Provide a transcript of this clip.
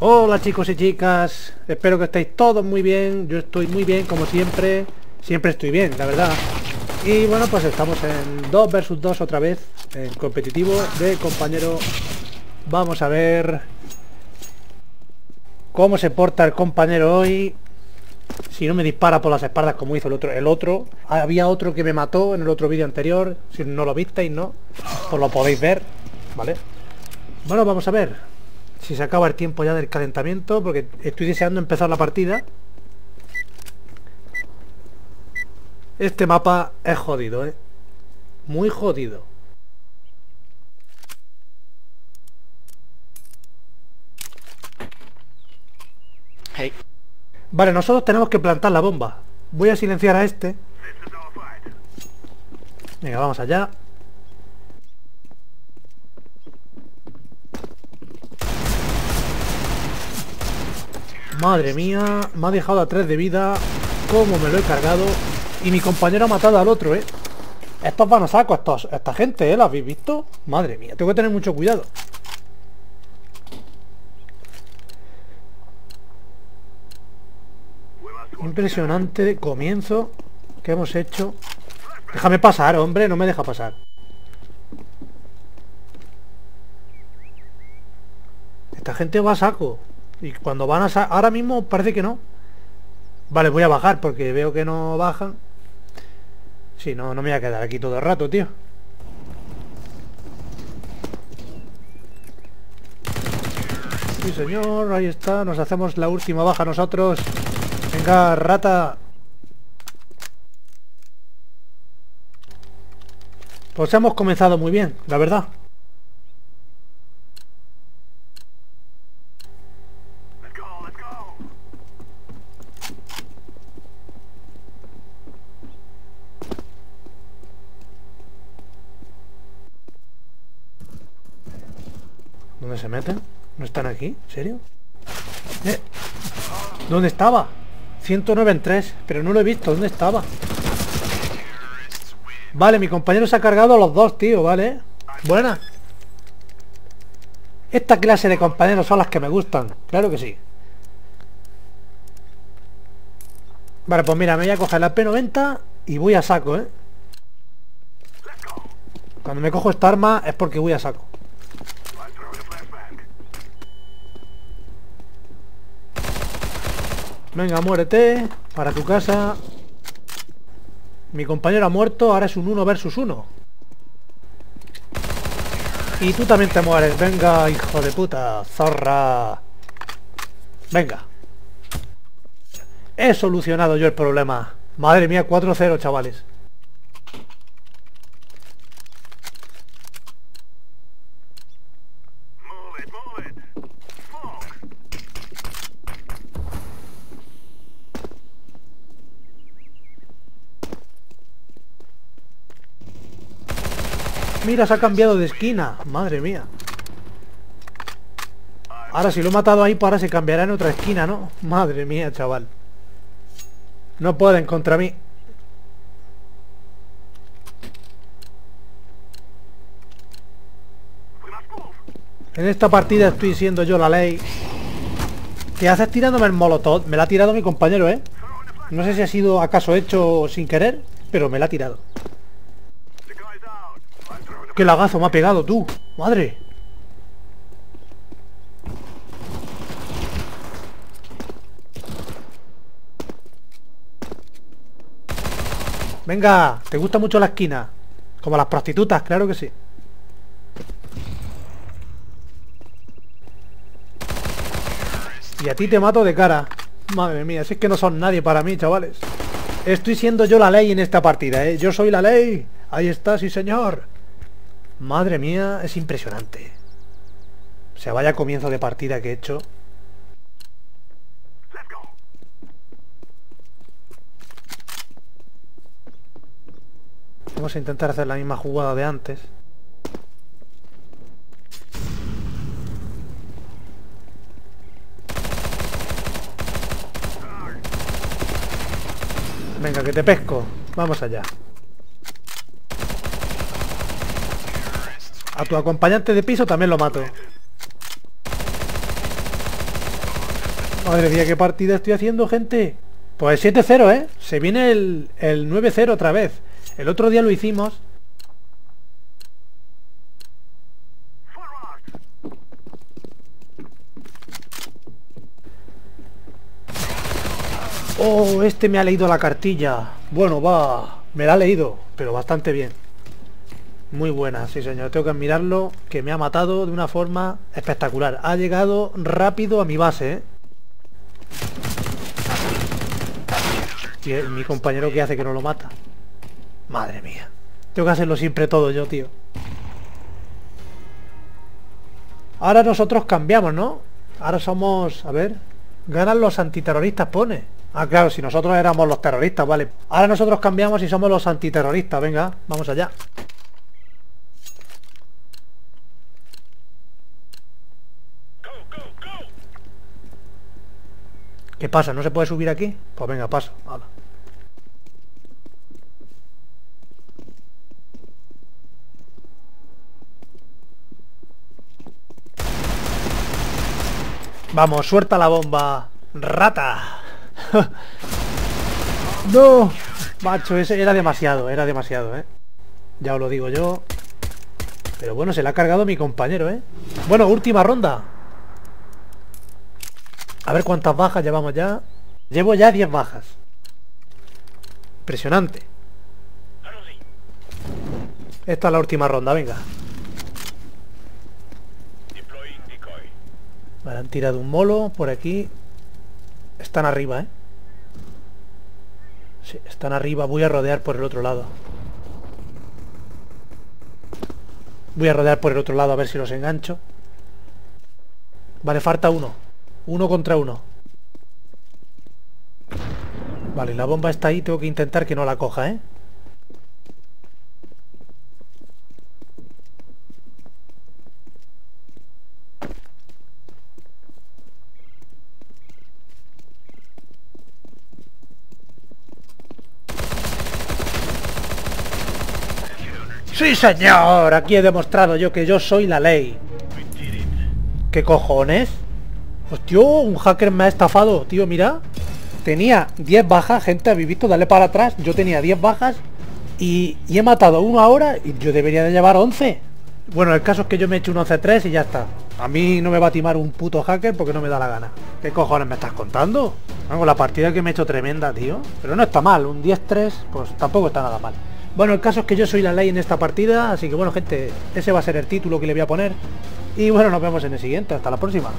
Hola chicos y chicas, espero que estéis todos muy bien, yo estoy muy bien como siempre, siempre estoy bien, la verdad. Y bueno, pues estamos en 2 versus 2 otra vez, en competitivo de compañero. Vamos a ver cómo se porta el compañero hoy. Si no me dispara por las espaldas como hizo el otro. El otro, había otro que me mató en el otro vídeo anterior, si no lo visteis, ¿no? Pues lo podéis ver, ¿vale? Bueno, vamos a ver si se acaba el tiempo ya del calentamiento, porque estoy deseando empezar la partida. Este mapa es jodido, ¿eh? Muy jodido. Hey. Vale, nosotros tenemos que plantar la bomba. Voy a silenciar a este. Venga, vamos allá. Madre mía, me ha dejado a 3 de vida. Cómo me lo he cargado. Y mi compañero ha matado al otro, ¿eh? Estos van a saco, esta gente, ¿eh? ¿La habéis visto? Madre mía, tengo que tener mucho cuidado. Impresionante comienzo que hemos hecho. Déjame pasar, hombre, no me deja pasar. Esta gente va a saco. Y cuando van a... Ahora mismo parece que no. Vale, voy a bajar porque veo que no bajan. Si no, no me voy a quedar aquí todo el rato, tío. Sí, señor, ahí está. Nos hacemos la última baja nosotros. Venga, rata. Pues hemos comenzado muy bien, la verdad. Se meten? ¿No están aquí? ¿En serio? ¿Eh? ¿Dónde estaba? 109 en 3 Pero no lo he visto, ¿dónde estaba? Vale, mi compañero se ha cargado a los dos, tío, ¿vale? Buena Esta clase de compañeros son las que me gustan Claro que sí Vale, pues mira, me voy a coger la P90 Y voy a saco, ¿eh? Cuando me cojo esta arma es porque voy a saco Venga, muérete. Para tu casa. Mi compañero ha muerto, ahora es un 1 versus 1. Y tú también te mueres. Venga, hijo de puta. Zorra. Venga. He solucionado yo el problema. Madre mía, 4-0, chavales. Mira, se ha cambiado de esquina. Madre mía. Ahora si lo he matado ahí, para se cambiará en otra esquina, ¿no? Madre mía, chaval. No pueden contra mí. En esta partida estoy siendo yo la ley. ¿Qué haces tirándome el molotov? Me la ha tirado mi compañero, ¿eh? No sé si ha sido acaso hecho sin querer, pero me la ha tirado. ¡Qué lagazo me ha pegado tú! ¡Madre! Venga, ¿te gusta mucho la esquina? Como las prostitutas, claro que sí. Y a ti te mato de cara. Madre mía, si es que no son nadie para mí, chavales. Estoy siendo yo la ley en esta partida, ¿eh? Yo soy la ley. Ahí está, sí señor. Madre mía, es impresionante. O sea, vaya comienzo de partida que he hecho. Vamos a intentar hacer la misma jugada de antes. Venga, que te pesco. Vamos allá. A tu acompañante de piso también lo mato. Madre mía, qué partida estoy haciendo, gente. Pues 7-0, ¿eh? Se viene el, el 9-0 otra vez. El otro día lo hicimos. Oh, este me ha leído la cartilla. Bueno, va. Me la ha leído, pero bastante bien. Muy buena, sí señor. Tengo que admirarlo, que me ha matado de una forma espectacular. Ha llegado rápido a mi base, ¿eh? Y mi compañero que hace que no lo mata. Madre mía. Tengo que hacerlo siempre todo yo, tío. Ahora nosotros cambiamos, ¿no? Ahora somos... A ver... Ganan los antiterroristas, pone. Ah, claro, si nosotros éramos los terroristas, vale. Ahora nosotros cambiamos y somos los antiterroristas. Venga, vamos allá. ¿Qué pasa? ¿No se puede subir aquí? Pues venga, paso. Vamos, suelta la bomba. Rata. no, macho, ese era demasiado, era demasiado, ¿eh? Ya os lo digo yo. Pero bueno, se le ha cargado mi compañero, ¿eh? Bueno, última ronda. A ver cuántas bajas llevamos ya. Llevo ya 10 bajas. Impresionante. Esta es la última ronda, venga. Vale, han tirado un molo por aquí. Están arriba, ¿eh? Sí, están arriba. Voy a rodear por el otro lado. Voy a rodear por el otro lado a ver si los engancho. Vale, falta uno. Uno contra uno. Vale, la bomba está ahí. Tengo que intentar que no la coja, ¿eh? ¡Sí, señor! Aquí he demostrado yo que yo soy la ley. ¿Qué cojones? Hostia, un hacker me ha estafado, tío, mira. Tenía 10 bajas, gente, habéis visto, dale para atrás. Yo tenía 10 bajas y, he matado uno ahora y yo debería de llevar 11. Bueno, el caso es que yo me he hecho un 11-3 y ya está. A mí no me va a timar un puto hacker porque no me da la gana. ¿Qué cojones me estás contando? Vamos, la partida que me he hecho tremenda, tío. Pero no está mal, un 10-3, pues tampoco está nada mal. Bueno, el caso es que yo soy la ley en esta partida, así que bueno, gente, ese va a ser el título que le voy a poner. Y bueno, nos vemos en el siguiente. Hasta la próxima.